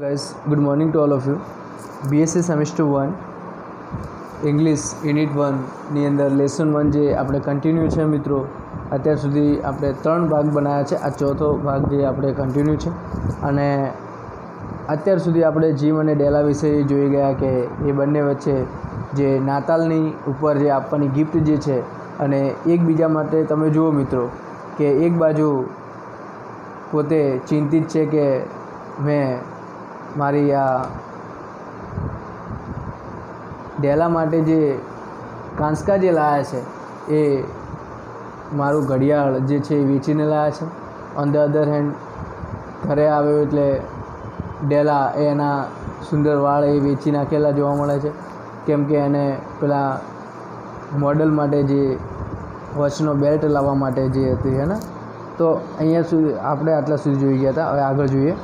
guys, good morning to all of you. BSc semester one English unit વનની અંદર lesson one જે આપણે continue છે મિત્રો, અત્યાર સુધી આપણે ત્રણ ભાગ બનાવ્યા છે. આ ચોથો ભાગ જે આપણે કન્ટિન્યુ છે. અને અત્યાર સુધી આપણે જીમ અને ડેલા વિશે જોઈ ગયા કે એ બંને વચ્ચે જે નાતાલની ઉપર જે આપવાની ગિફ્ટ જે છે અને એકબીજા માટે તમે જુઓ મિત્રો કે એક બાજુ પોતે ચિંતિત છે કે મેં મારી આ ડેલા માટે જે કાંસકા જે લાવ્યા છે, એ મારું ઘડિયાળ જે છે એ વેચીને લાવ્યા છે. ઓન ધ અધર હેન્ડ ઘરે આવ્યો એટલે ડેલા એના સુંદર વાળ એ વેચી નાખેલા જોવા મળે છે. કેમ કે એને પેલા મોડલ માટે જે વોચનો બેલ્ટ લાવવા માટે જે હતી, હે ને? તો અહીંયા સુધી આપણે આટલા સુધી જોઈ ગયા હતા. હવે આગળ જોઈએ.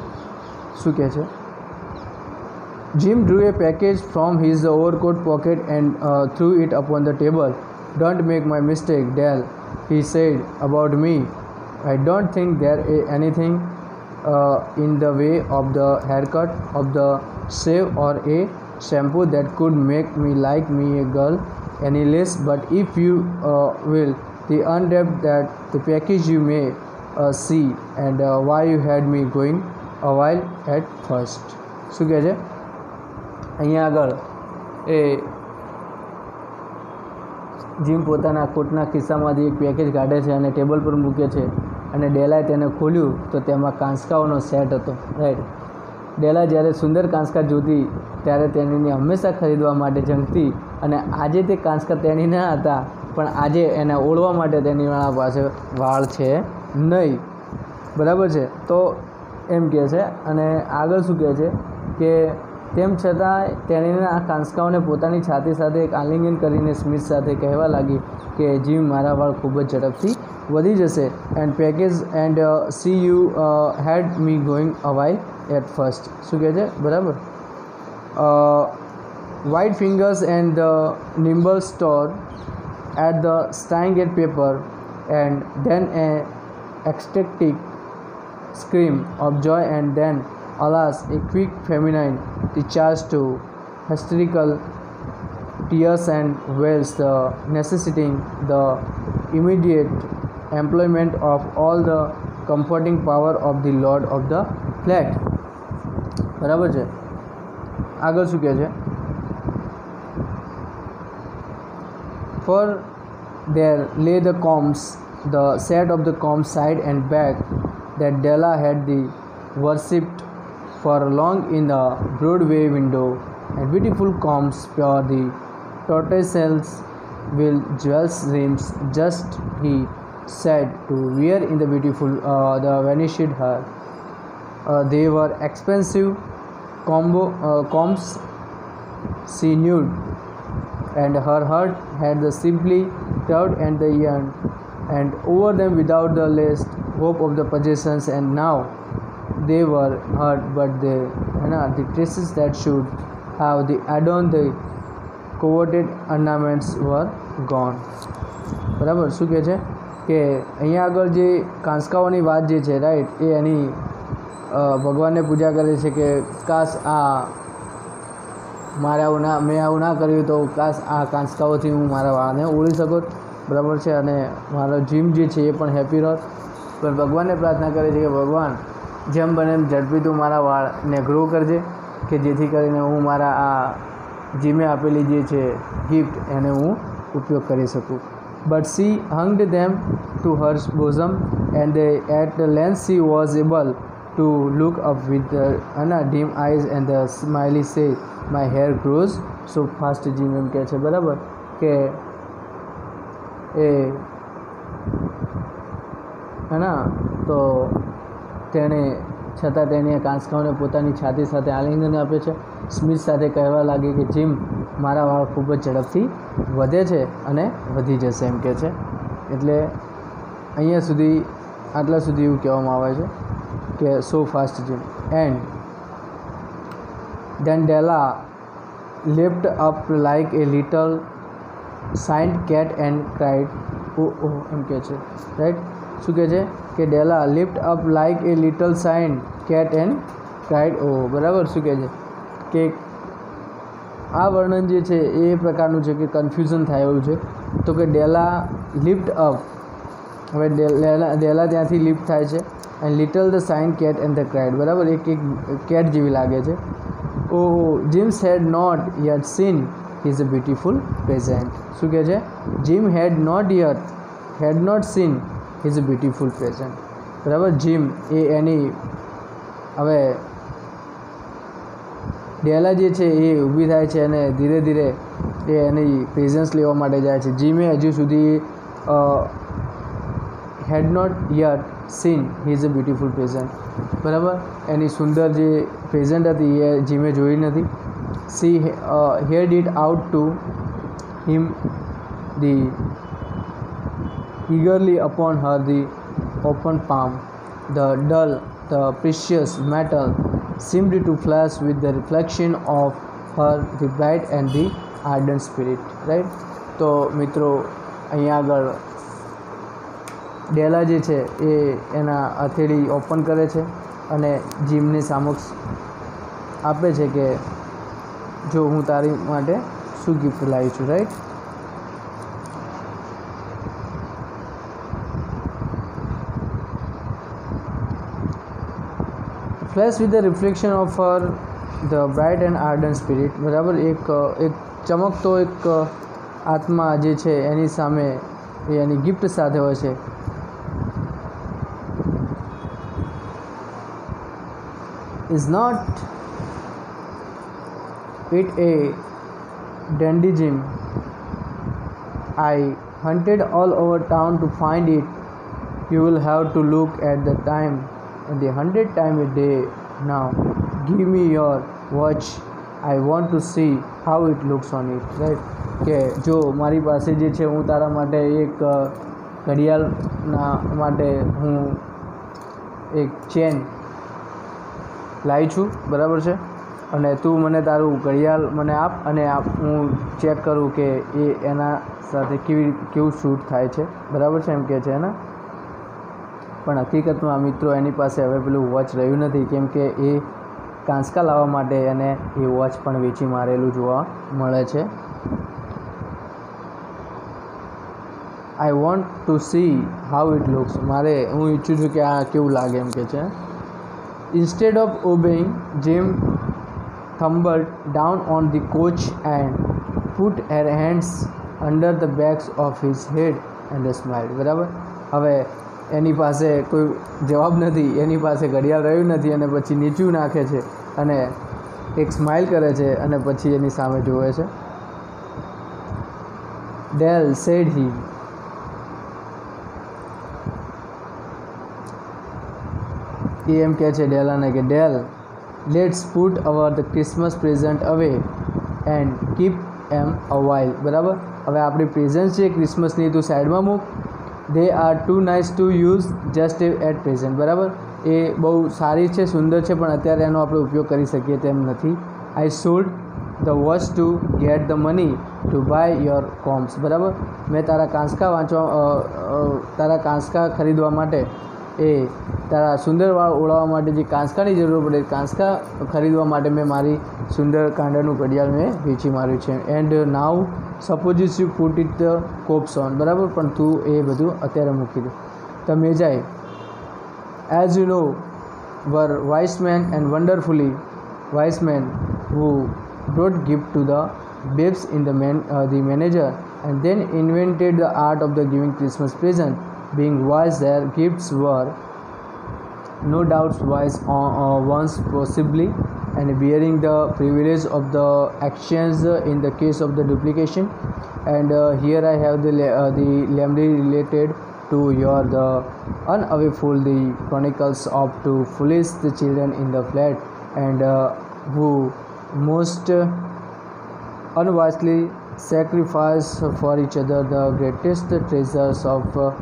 શું કહે છે? Jim drew a package from his overcoat pocket and uh, threw it upon the table. Don't make my mistake, Dell, he said about me. I don't think there is anything uh, in the way of the haircut, of the shave, or a shampoo that could make me like me a girl any less. But if you uh, will, the unwrap that the package you may uh, see and uh, why you had me going a while at first. શું કહે છે અહીંયા આગળ એ gym પોતાના કોટના ખિસ્સામાંથી એક package કાઢે છે અને ટેબલ પર મૂકે છે અને ડેલાએ તેને ખોલ્યું તો તેમાં કાંસકાઓનો સેટ હતો. રાઈટ ડેલા જ્યારે સુંદર કાંસકા જોતી ત્યારે તેણીને હંમેશા ખરીદવા માટે જંગતી અને આજે તે કાંસકા તેણી ના હતા, પણ આજે એને ઓળવા માટે તેની પાસે વાળ છે નહીં. બરાબર છે? તો એમ કહે છે અને આગળ શું કહે છે કે તેમ છતાં, તેણીના કાંસકાઓને પોતાની છાતી સાથે એક આલિંગન કરીને સ્મિથ સાથે કહેવા લાગી કે જીમ મારા વાળ ખૂબ જ ઝડપથી વધી જશે. And package and see you had me going awhile at first શું કહે છે? બરાબર? White fingers and the nimble store at the string at paper and then a ecstatic scream of joy and then alas a quick feminine discharge to hysterical tears and wails the necessitating the immediate employment of all the comforting power of the lord of the flat બરાબર છે આગળ શું કહે છે For there lay the combs, the set of the combs side and back that Della had the worshipped for long in the Broadway window, and beautiful combs for the tortoises will jewels rims just he said to wear in the beautiful uh, the vanished hair. Uh, they were expensive combo uh, combs she knew and her heart had the simply proud and the young, and over them without the least hope of the possessions, and now they were hurt, but they, you know, the dresses that should have the adorned the coveted ornaments were gone. બરાબર? શું કહે છે? કે અહીંયા આગળ જે કાંસકાઓની વાત જે છે રાઈટ એ એની ભગવાનને પૂજા કરે છે કે કાશ આ મારે આવું ના મેં આવું ના કર્યું તો કાશ આ કાંસકાઓથી હું મારા વાળાને ઓળી શકું. બરાબર છે? અને મારો જીમ જે છે એ પણ હેપી રહો. પણ ભગવાનને પ્રાર્થના કરે છે કે ભગવાન જેમ બને એમ ઝડપી તું મારા વાળને ગ્રો કરજે, કે જેથી કરીને હું મારા આ જીમે આપેલી જે છે ગિફ્ટ એને હું ઉપયોગ કરી શકું. But she હંગડ them to hers bosom and at length she was able look up with the the dim eyes and the smiley say my hair hair grows fast Jim એમ કહે છે. બરાબર? કે એ ના? તો તેણે, છતાં તેણીએ કાંસકાઓને પોતાની છાતી સાથે આલિંગન આપે છે. સ્મિથ સાથે કહેવા લાગી કે, જીમ, મારા વાળ ખૂબ જ ઝડપથી વધે છે અને વધી જશે, એમ કહે છે. એટલે અહીંયા સુધી, આટલા સુધી એવું કહેવામાં આવે છે કે so fast Jim and then Della lift up like a little singed cat and cried oh oh એમ કહે છે. રાઈટ શું કહે છે? કે Della lift up like a little sign cat and cried oh બરાબર? શું કહે છે? કે આ વર્ણન જે છે એ પ્રકારનું છે કે કન્ફ્યુઝન થાય એવું છે. તો કે ડેલા લિફ્ટ અપ હવે ડેલા ડેલા ત્યાંથી લિફ્ટ થાય છે and little the sign cat and the cried બરાબર? એક એક કેટ જેવી લાગે છે. ઓ Jim's had not yet seen is a beautiful present શું કહે છે? Jim had not yet had not seen a beautiful passion બરાબર? જીમ એ એની હવે ડેલા જે છે એ ઊભી થાય છે અને ધીરે ધીરે એ એની પ્રેઝન્સ લેવા માટે જાય છે. જીમે હજુ સુધી had not yet seen is a beautiful present બરાબર? એની સુંદર જે પ્રેઝન્ટ હતી એ જીમે જોઈ નથી. She held it out to him the eagerly upon her the open palm. The dull, the precious metal seemed to flash with the reflection of her the bright and the ardent spirit. Right? તો મિત્રો અહીંયા આગળ ડેલા જે છે એ એના હથેળી open કરે છે અને જીમની સામક્ષ આપે છે કે જો હું તારી માટે શું ગિફ્ટ લાવી છું right flash with the reflection of her the bright and ardent spirit બરાબર? એક એક ચમકતો એક આત્મા જે છે એની સામે, એ એની ગિફ્ટ સાથે હોય છે. Is not it a dandy gym? I hunted all over town to find it. You will have to look at the time. and the hundred time a day. Now, give me your watch. I want to see how it looks on it. Right? કે જો મારી પાસે જે છે, હું તારા માટે એક ઘડિયાળના માટે હું એક ચેન લાવી છું. બરાબર છે? અને તું મને તારું ઘડિયાળ મને આપ અને આપ હું ચેક કરું કે એ એના સાથે કેવી કેવું શૂટ થાય છે. બરાબર છે એમ કહે છે ને? પણ હકીકતમાં મિત્રો એની પાસે હવે પેલું વોચ રહ્યું નથી. કેમ કે એ કાંસકા લાવવા માટે એને એ વોચ પણ વેચી મારેલું જોવા મળે છે. I want to see how it looks મારે, હું ઈચ્છું છું કે આ કેવું લાગે એમ કે છે. Instead of obeying Jim down on on couch and foot air hands under the backs of of head and the smile બરાબર? હવે એની પાસે કોઈ જવાબ નથી, એની પાસે ઘડિયાળ રહ્યું નથી અને પછી નીચું નાખે છે અને એક સ્માઇલ કરે છે અને પછી એની સામે જોવે છે. ડેલ સેડ હી એ એમ કહે છે ડેલાને કે, Dell let's put our the Christmas present away and keep M a while બરાબર? હવે આપણી પ્રેઝન્ટ છે ક્રિસમસની તું સાઈડમાં મૂક. દે are too nice to use just at present બરાબર? એ બહુ સારી છે, સુંદર છે, પણ અત્યારે એનો આપણે ઉપયોગ કરી શકીએ તેમ નથી. I should the watch to get the money to buy your combs બરાબર? મેં તારા કાંસકા વાંચવા તારા કાંસકા ખરીદવા માટે, એ, તારા સુંદર વાળ ઓળાવવા માટે જે કાંસકાની જરૂર પડે, કાંસકા ખરીદવા માટે મેં મારી સુંદર કાંડાનું ઘડિયાળ મેં વેચી માર્યું છે. And now supposes you put it the cops on બરાબર પણ તું એ બધું અત્યારે મૂકી દે તમે જાય as you know were wise men and wonderfully wise men who brought gift to the babes in the man uh, the manager and then invented the art of the giving christmas present being wise their gifts were no doubts wise uh, uh, ones possibly and bearing the privilege of the actions uh, in the case of the duplication. And uh, here i have the uh, the lamely related to your the unawayful the chronicles of two foolish the children in the flat and uh, who most uh, unwisely sacrifice for each other the greatest treasures of uh,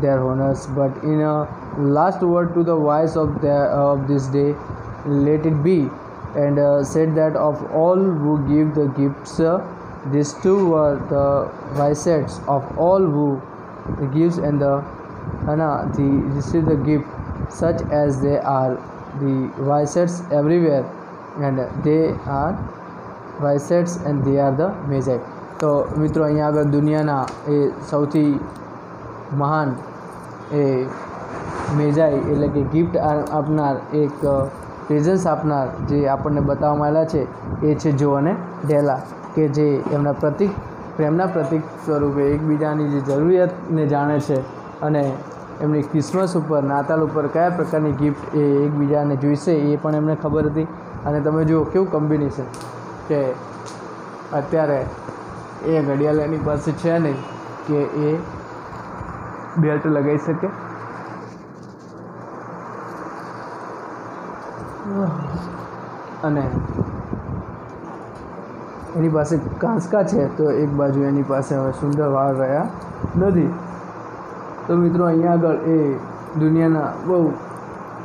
their honors. But in a last word to the wise of their of this day let it be and uh, said that of all who give the gifts uh, these two were the wisest of all who gives and the Anna the receive the gift such as they are the Wysetts everywhere and they are Wysetts and they are the Magi. તો મિત્રો અહીંયા આગળ દુનિયાના એ સૌથી મહાન એ મેજાઈ એટલે કે gift આપનાર એક પ્રેઝન્સ આપનાર જે આપણને બતાવવામાં આવેલા છે, એ છે જો અને ડેલા, કે જે એમના પ્રતિક, પ્રેમના પ્રતિક સ્વરૂપે એકબીજાની જે જરૂરિયાતને જાણે છે અને એમની ક્રિસમસ ઉપર, નાતાલ ઉપર કયા પ્રકારની ગિફ્ટ એ એકબીજાને જોઈશે, એ પણ એમને ખબર હતી. અને તમે જુઓ કેવું કોમ્બિનેશન કે અત્યારે એ ઘડિયાળ એની પાસે છે નહીં, કે એ બેલ્ટ લગાવી શકે. અને એની પાસે કાંસકા છે, તો એક બાજુ એની પાસે હવે સુંદર વાળ રહ્યા નથી. તો મિત્રો, અહીંયા આગળ એ દુનિયાના બહુ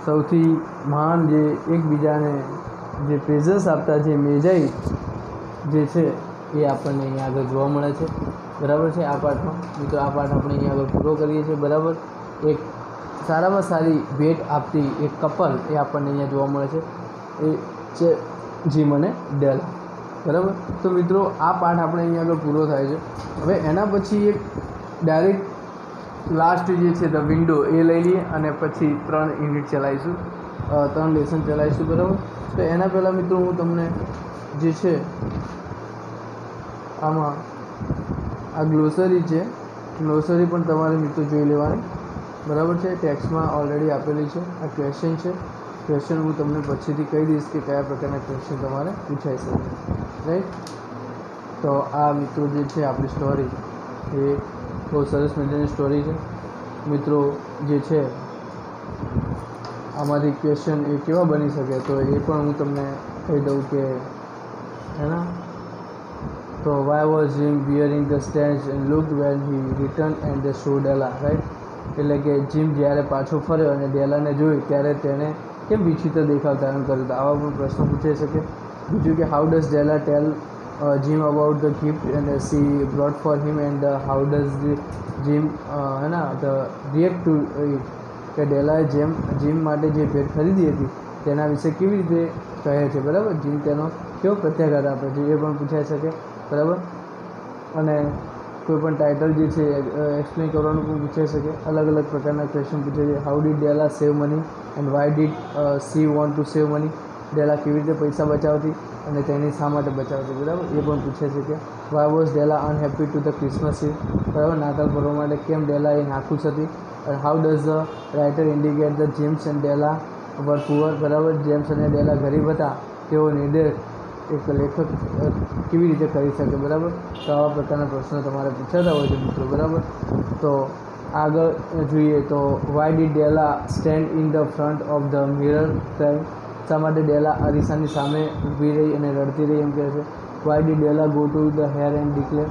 સૌથી મહાન જે એકબીજાને જે પ્રેઝન્સ આપતા જે મેજાઈ જે છે, એ આપણને અહીંયા આગળ જોવા મળે છે. બરાબર છે આ પાઠમાં મિત્રો, આ પાઠ આપણે અહીંયા આગળ પૂરો કરીએ છીએ. બરાબર? એક સારામાં સારી ભેટ આપતી એક કપલ એ આપણને અહીંયા જોવા મળે છે. એ છે જીમ અને ડેલ. બરાબર? તો મિત્રો, આ પાઠ આપણે અહીંયા આગળ પૂરો થાય છે. હવે એના પછી એક ડાયરેક્ટ લાસ્ટ જે છે ધ વિન્ડો એ લઈ લઈએ અને પછી ત્રણ યુનિટ ચલાવીશું. ત્રણ લેસન ચલાવીશું, બરાબર? તો એના પહેલાં મિત્રો, હું તમને જે છે, આમાં આ ગ્લોસરી છે ગ્લોસરી પણ તમારે મિત્રો જોઈ લેવાની. બરાબર છે? ટેક્સમાં ઓલરેડી આપેલી છે. આ ક્વેશ્ચન છે. ક્વેશ્ચન હું તમને પછીથી કહી દઈશ કે કયા પ્રકારના ક્વેશ્ચન તમારે પૂછાઈ શકે રાઈટ તો આ મિત્રો જે છે આપણી સ્ટોરી એ બહુ સરસ મજાની સ્ટોરી છે. મિત્રો જે છે, આમાંથી ક્વેશ્ચન એ કેવા બની શકે? તો એ પણ હું તમને કહી દઉં કે હેના તો why was him bearing the stand and look when he return and the saw Della right એટલે કે જીમ જ્યારે પાછો ફર્યો અને ડેલાને જોઈ ત્યારે તેણે કેમ વિચિત્ર દેખાવ ધારણ કર્યો હતો? આવા પણ પ્રશ્નો પૂછાઈ શકે. બીજું કે how does Della tell Jim about the gift and she brought for him and how does Jim હે ના ધ રિએક્ટ ટુ કે ડેલાએ જેમ જીમ માટે જે ભેટ ખરીદી હતી, તેના વિશે કેવી રીતે કહે છે? બરાબર? જીમ તેનો કેવો પ્રત્યાઘાત આપે છે? એ પણ પૂછાઈ શકે. બરાબર? અને કોઈ પણ ટાઇટલ જે છે એક્સપ્લેન કરવાનું પણ પૂછાઈ શકે. અલગ અલગ પ્રકારના ક્વેશ્ચન પૂછે છે. How did Della save money and why did she want to save money Della કેવી રીતે પૈસા બચાવતી અને તેની શા માટે બચાવતી? બરાબર? એ પણ પૂછે છે કે why was Della unhappy to the Christmas Eve બરાબર? નાતાલ પર્વ માટે કેમ ડેલા એ નાખુશ હતી? અને how does the writer indicate the James and Della were poor બરાબર? જેમ્સ અને ડેલા ગરીબ હતા. તેઓ નિર્દેશ એક લેખક કેવી રીતે કરી શકે, બરાબર? તો આવા પ્રકારના પ્રશ્નો તમારે પૂછાતા હોય છે મિત્રો, બરાબર? તો આગળ જોઈએ તો why did Della stand in the front of the mirror crying શા માટે ડેલા અરીસાની સામે ઊભી રહી અને રડતી રહી એમ કહે છે? Why did Della go to the hair and declare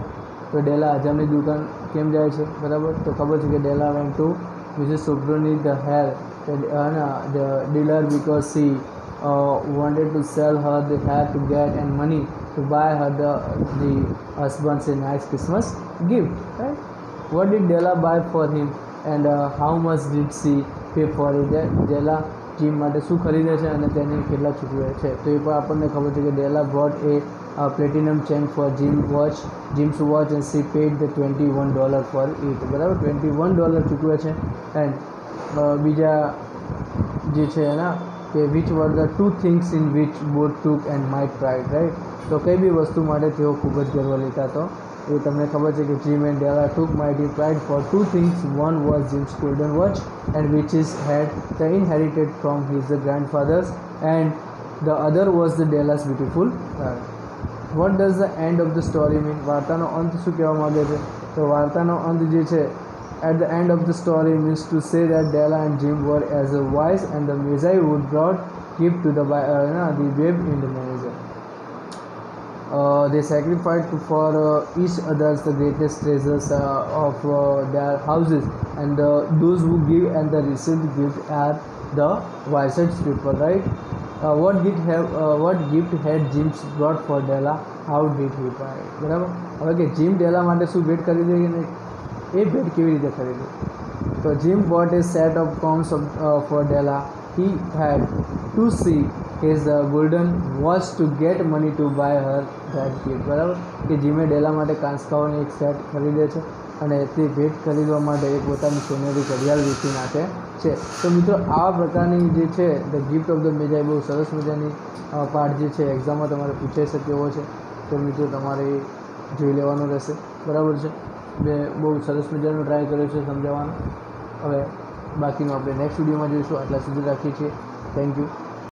તો ડેલા હજામની દુકાન કેમ જાય છે, બરાબર? તો ખબર છે કે Della went to Mrs Sofronie the hair dealer because she uh, wanted to sell her the hair to get and money to buy her the, the husband's a nice Christmas gift. Right? What did Della buy for him and uh, how much did she pay for it? Della Jim માટે શું ખરીદે છે અને તેને કેટલા ચૂકવે છે તો એ પણ આપણને ખબર છે કે Della brought a platinum chain for Jim watch Jim's watch and she paid the twenty one dollar for it બરાબર ટ્વેન્ટી વન ડોલર ચૂકવે છે એન્ડ બીજા જે છે એના કે which were the two things in which both took and my pride right તો કઈ બી વસ્તુ માટે તેઓ ખૂબ જ ગર્વ લેતા હતો એ તમને ખબર છે કે Jim and Della took mighty pride for two things one was Jim's golden watch and which is had the inherited from his grandfather's and the other was the Della's beautiful what does the end of the story mean વાર્તાનો અંત શું કહેવા માગે છે? તો વાર્તાનો અંત જે છે At the end of the story means to say that Della and Jim were as a wise and the Magi would brought gift to the uh, no, the babe in the manager. Uh, they sacrificed for uh, each others the greatest treasures uh, of uh, their houses and uh, those who give and the received gift are the wisest people right uh, what gift have uh, what gift had James brought for Della how did he buy it? બરાબર હવે કે gym ડેલા માટે શું ભેટ ખરીદી ને એ ભેટ કેવી રીતે ખરીદી તો Jim bought is set of combs for Della he had to sell his golden watch to get money to buy her that that બરાબર? કે જીમે ડેલા માટે કાંસકાઓની એક સેટ ખરીદે છે અને તે ભેટ ખરીદવા માટે એ પોતાની સોનેરી ઘડિયાળ વેચી નાખે છે. તો મિત્રો આવા પ્રકારની જે છે the gift of the magi એ બહુ સરસ મજાની પાઠ જે છે એક્ઝામમાં તમારે પૂછાઈ શકે એવો છે. તો મિત્રો, તમારે જોઈ લેવાનું રહેશે. બરાબર છે? મેં બહુ સરસ મજાનો ટ્રાય કર્યો છે સમજાવવાનો. હવે બાકીનું આપણે નેક્સ્ટ વિડીયોમાં જોઈશું. આટલા સુધી રાખીએ છીએ. Thank you